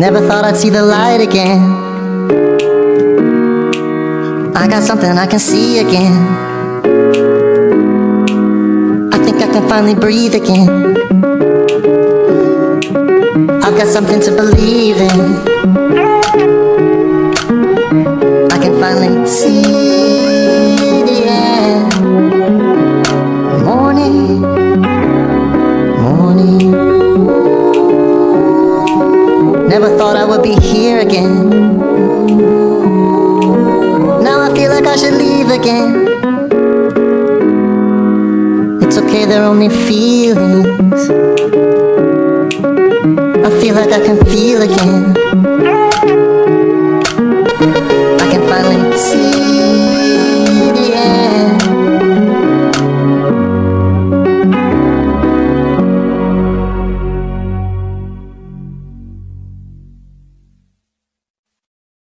Never thought I'd see the light again. I got something I can see again. I think I can finally breathe again. I've got something to believe in. I can finally see Never thought I would be here again. Now I feel like I should leave again. It's okay, they're only feelings. I feel like I can feel again.